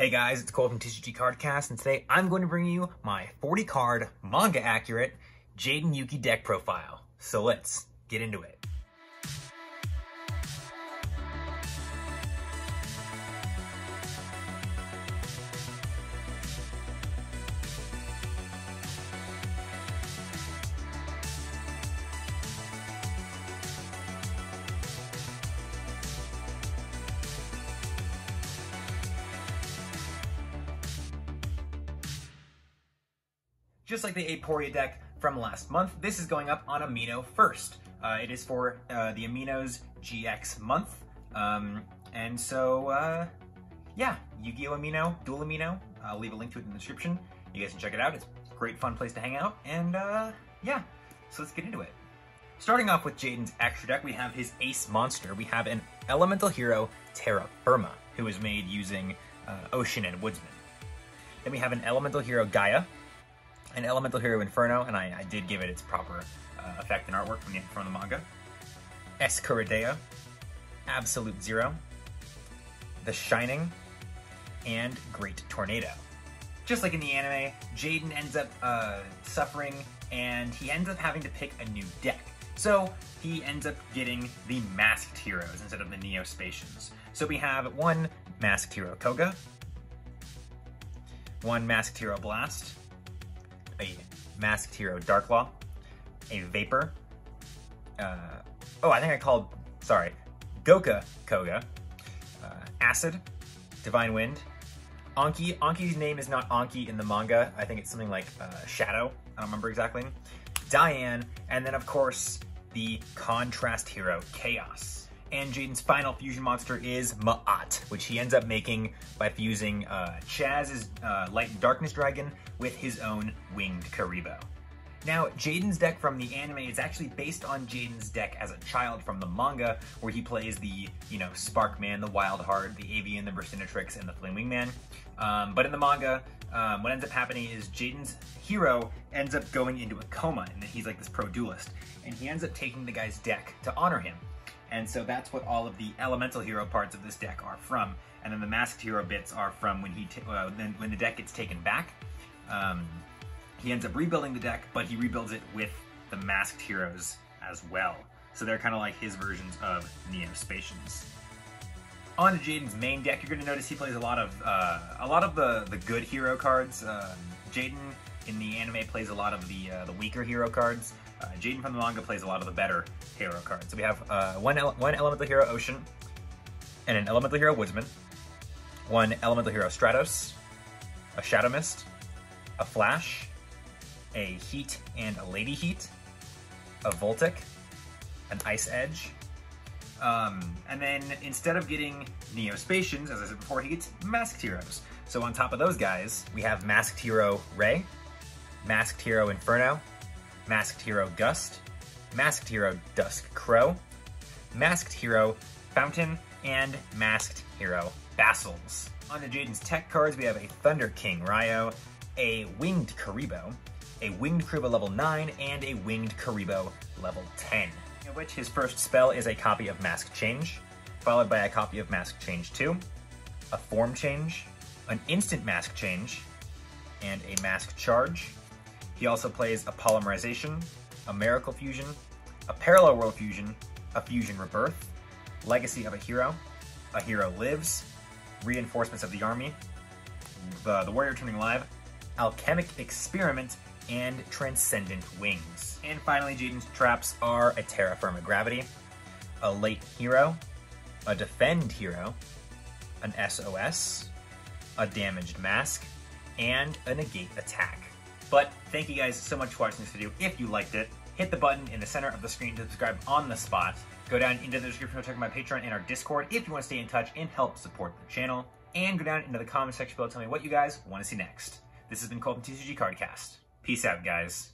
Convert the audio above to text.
Hey guys, it's Cole from TCG Cardcast, and today I'm going to bring you my 40 card, manga accurate Jaden Yuki deck profile. So let's get into it. Just like the Aporia deck from last month, this is going up on Amino first. Uh, it is for uh, the Aminos GX month. Um, and so, uh, yeah, Yu-Gi-Oh! Amino, Duel Amino. I'll leave a link to it in the description. You guys can check it out. It's a great fun place to hang out. And uh, yeah, so let's get into it. Starting off with Jaden's extra deck, we have his Ace Monster. We have an Elemental Hero, Terra Firma, who is made using uh, Ocean and Woodsman. Then we have an Elemental Hero, Gaia, an Elemental Hero Inferno, and I, I did give it its proper uh, effect and artwork from the, from the manga. Escuridao, Absolute Zero, The Shining, and Great Tornado. Just like in the anime, Jaden ends up uh, suffering and he ends up having to pick a new deck. So he ends up getting the Masked Heroes instead of the Neo-Spacians. So we have one Masked Hero Koga, one Masked Hero Blast, a Masked Hero Darklaw, a Vapor. Uh, oh, I think I called, sorry, Goka Koga, uh, Acid, Divine Wind, Anki. Anki's name is not Anki in the manga. I think it's something like uh, Shadow. I don't remember exactly. Diane, and then of course the contrast hero Chaos. And Jaden's final fusion monster is Ma'at, which he ends up making by fusing uh, Chaz's uh, Light and Darkness Dragon with his own Winged Kuriboh. Now, Jaden's deck from the anime is actually based on Jaden's deck as a child from the manga, where he plays the, you know, Sparkman, the Wild Heart, the Avian, the Burstinatrix, and the Flame Wingman. Um, but in the manga, um, what ends up happening is Jaden's hero ends up going into a coma, and he's like this pro duelist, and he ends up taking the guy's deck to honor him. And so that's what all of the elemental hero parts of this deck are from. And then the masked hero bits are from when he uh, then when the deck gets taken back. Um, he ends up rebuilding the deck, but he rebuilds it with the masked heroes as well. So they're kind of like his versions of Neo-Spacians. On to Jaden's main deck, you're going to notice he plays a lot of uh, a lot of the the good hero cards. Um, Jaden in the anime plays a lot of the uh, the weaker hero cards. Uh, Jaden from the manga plays a lot of the better hero cards. So we have uh, one ele one elemental hero Ocean, and an elemental hero Woodsman, one elemental hero Stratos, a Shadow Mist, a Flash, a Heat and a Lady Heat, a Voltic, an Ice Edge, um, and then instead of getting Neo-Spacians, as I said before, he gets Masked Heroes. So on top of those guys, we have Masked Hero Ray, Masked Hero Inferno, Masked Hero Gust, Masked Hero Dusk Crow, Masked Hero Fountain, and Masked Hero Bastles. On the Jaden's tech cards, we have a Thunder King Rai-Oh, a Winged Kuriboh, a Winged Kuriboh level 9, and a Winged Kuriboh level 10 in which his first spell is a copy of Mask Change, followed by a copy of Mask Change 2, a Form Change, an Instant Mask Change, and a Mask Charge. He also plays a Polymerization, a Miracle Fusion, a Parallel World Fusion, a Fusion Rebirth, Legacy of a Hero, a Hero Lives, Reinforcements of the Army, the, the Warrior Returning Alive, Alchemic Experiment, and Transcendent Wings. And finally, Jaden's traps are a Terra Firma Gravity, a Late Hero, a Defend Hero, an SOS, a Damaged Mask, and a Negate Attack. But thank you guys so much for watching this video. If you liked it, hit the button in the center of the screen to subscribe on the spot. Go down into the description to check out my Patreon and our Discord if you want to stay in touch and help support the channel. And go down into the comment section below tell me what you guys want to see next. This has been Cole from TCG Cardcast. Peace out, guys.